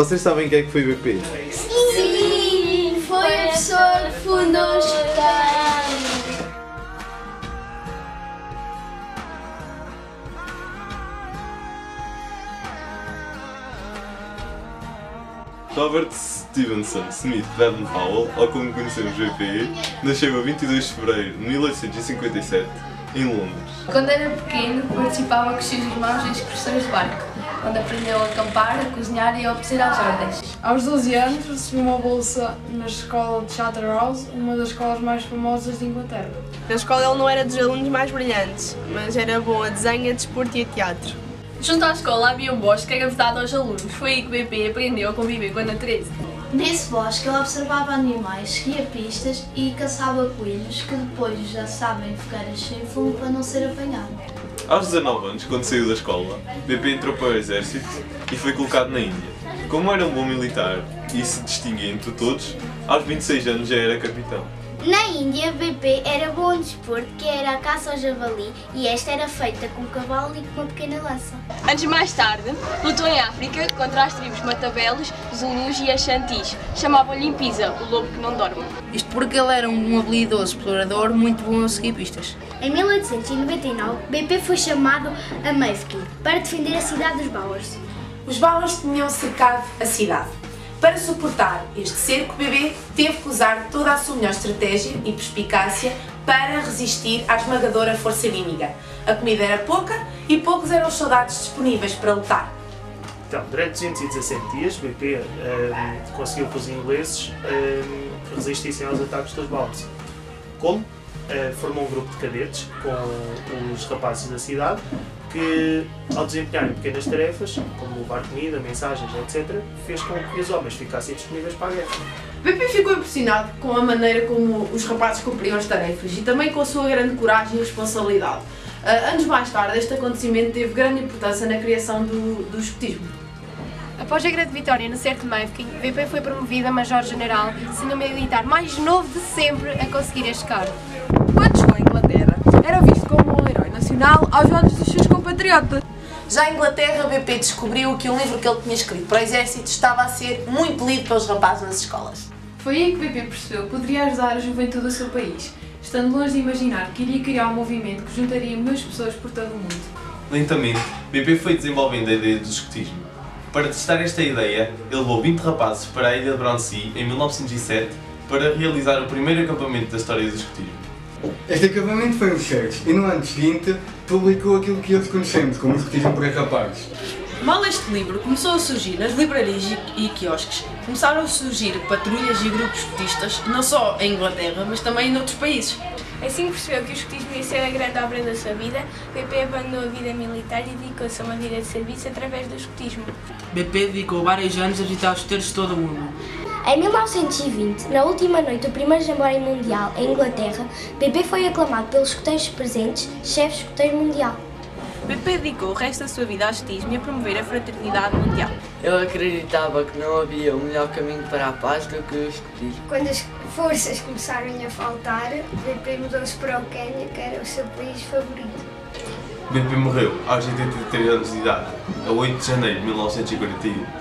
Vocês sabem quem é que foi BP? Sim, foi a pessoa que fundou os escuteiros. Robert Stevenson Smith Baden Powell, ou como conhecemos BP, nasceu a 22 de fevereiro de 1857 em Londres. Quando era pequeno, participava com os seus irmãos em excursões de barco, onde aprendeu a acampar, a cozinhar e a obedecer às ordens. Aos 12 anos recebeu uma bolsa na escola de Charterhouse, uma das escolas mais famosas de Inglaterra. Na escola ele não era dos alunos mais brilhantes, mas era bom a desenho, a desporto e a teatro. Junto à escola havia um bosque que era vedado aos alunos. Foi aí que BP aprendeu a conviver com a natureza. Nesse bosque ele observava animais, seguia pistas e caçava coelhos que depois já sabem fogueiras sem fumo para não ser apanhado. Aos 19 anos, quando saiu da escola, BP entrou para o exército e foi colocado na Índia. Como era um bom militar e se distinguia entre todos, aos 26 anos já era capitão. Na Índia, BP era bom em desporto, que era a caça ao javali, e esta era feita com um cavalo e com uma pequena lança. Antes mais tarde, lutou em África contra as tribos matabelos, zulus e ashantis. Chamavam-lhe Impisa, o lobo que não dorme. Isto porque ele era um habilidoso explorador muito bom a seguir pistas. Em 1899, BP foi chamado a Mafeking para defender a cidade dos Boers. Os Boers tinham cercado a cidade. Para suportar este cerco, BB teve que usar toda a sua melhor estratégia e perspicácia para resistir à esmagadora força inimiga. A comida era pouca e poucos eram os soldados disponíveis para lutar. Então, durante 217 dias, BP um, conseguiu que os ingleses um, resistissem aos ataques dos Bounty. Como? Uh, formou um grupo de cadetes com os rapazes da cidade que, ao desempenharem pequenas tarefas, como levar comida, mensagens, etc., fez com que os homens ficassem disponíveis para a guerra. BP ficou impressionado com a maneira como os rapazes cumpriam as tarefas e também com a sua grande coragem e responsabilidade. Uh, anos mais tarde, este acontecimento teve grande importância na criação do, do escotismo. Após a grande vitória no cerco de Mafeking, BP foi promovido a Major-General, sendo o militar mais novo de sempre a conseguir este cargo. Quando chegou à Inglaterra, era visto como um herói nacional aos olhos Já em Inglaterra, BP descobriu que o livro que ele tinha escrito para o exército estava a ser muito lido pelos rapazes nas escolas. Foi aí que BP percebeu que poderia ajudar a juventude do seu país, estando longe de imaginar que iria criar um movimento que juntaria de pessoas por todo o mundo. Lentamente, BP foi desenvolvendo a ideia do escotismo. Para testar esta ideia, ele levou 20 rapazes para a ilha de Brownsea em 1907 para realizar o primeiro acampamento da história do escotismo. Este acampamento foi um sucesso e no ano seguinte publicou aquilo que hoje conhecemos como escotismo para rapazes. Mal este livro começou a surgir nas livrarias e quiosques, começaram a surgir patrulhas e grupos escotistas, não só em Inglaterra, mas também em outros países. Assim que percebeu que o escotismo ia ser a grande obra da sua vida, BP abandonou a vida militar e dedicou-se a uma vida de serviço através do escotismo. BP dedicou vários anos a visitar os escoteiros de todo o mundo. Em 1920, na última noite do primeiro Jamboree Mundial em Inglaterra, BP foi aclamado pelos escoteiros presentes, chefe escoteiro mundial. BP dedicou o resto da sua vida ao escotismo e a promover a fraternidade mundial. Ele acreditava que não havia um melhor caminho para a paz do que o escotismo. Quando as forças começaram a faltar, BP mudou-se para o Quênia, que era o seu país favorito. BP morreu aos 83 anos de idade, a 8 de janeiro de 1941.